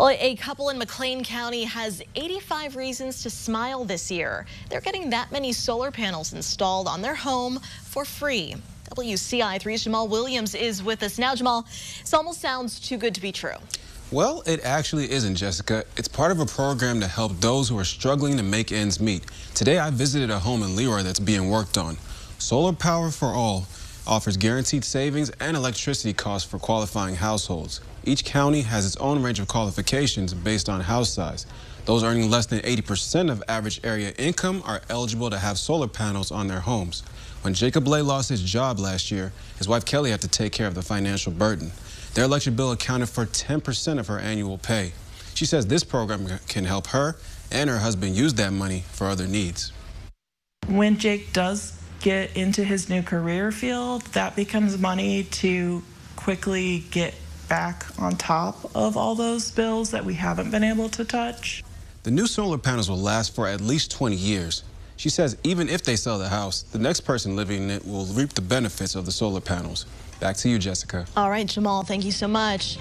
Well, a couple in McLean County has 85 reasons to smile this year. They're getting that many solar panels installed on their home for free. WCIA 3's Jamal Williams is with us now. Jamal, this almost sounds too good to be true. Well, it actually isn't, Jessica. It's part of a program to help those who are struggling to make ends meet. Today, I visited a home in LeRoy that's being worked on. Solar Power for All offers guaranteed savings and electricity costs for qualifying households. Each county has its own range of qualifications based on house size. Those earning less than 80% of average area income are eligible to have solar panels on their homes. When Jacob Lay lost his job last year, his wife Kelly had to take care of the financial burden. Their electric bill accounted for 10% of her annual pay. She says this program can help her and her husband use that money for other needs. When Jake does get into his new career field, that becomes money to quickly get back on top of all those bills that we haven't been able to touch. The new solar panels will last for at least 20 years. She says even if they sell the house, the next person living in it will reap the benefits of the solar panels. Back to you, Jessica. All right, Jamal, thank you so much.